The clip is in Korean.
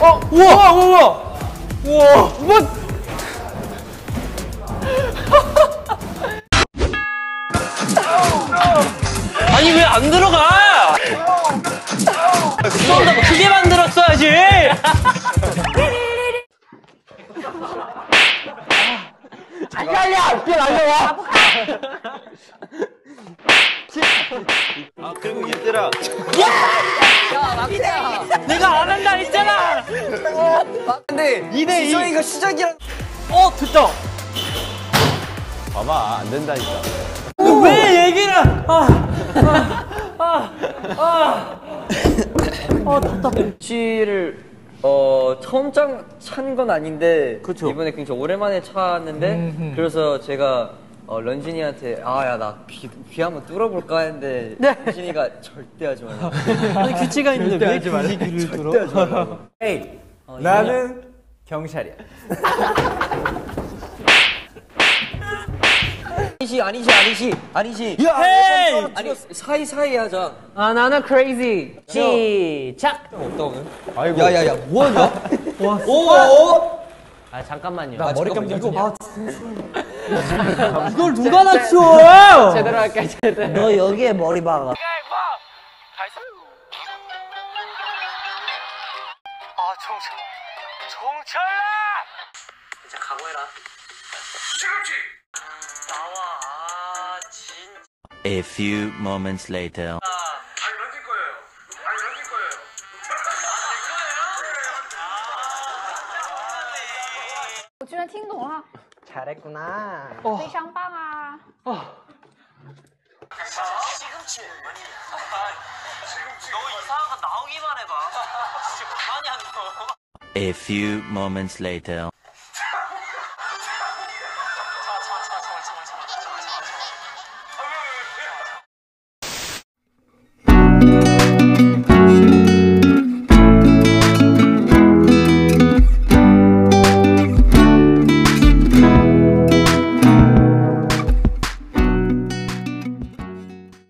어, 우와, 우와, 우와. 우와, 뭐? 아니 왜 안 들어가? 좀더 크게 만들었어야지. 아니야, 그게 날려와. 아 그리고 얘들아 안 한다 했잖 아. 근데 이대 이. 지성이가 시작이라 어, 됐다. 봐봐 안 된다니까 왜 얘기를? 아, 치를 어 처음 찬건 아닌데 그쵸. 이번에 굉장히 오랜만에 찼는데 그래서 제가 어, 런쥔이한테 아 야 나 귀 귀 한번 뚫어볼까 했는데 네. 런쥔이가 절대 하지 말라 아니 규칙가 있는데 왜 굳이 귀를 들어? 에이 나는 경찰이야. 아니시 아니시 아니시 아니시. 헤이! 아니 사이 사이 하자. 아 나는 crazy. 시작. 아이고 야야야 뭐하냐 아 잠깐만요. 나 머리 감기 이거 봐 이걸 누가 낮춰? 제대로 할게 제대로. 너 여기에 머리 박아 A few moments later. 听懂了。 잘했구나. 非常棒啊！ 시금치. 너 이상한 거 나오기만 해봐. 진짜 가만히 안 둬. A few moments later.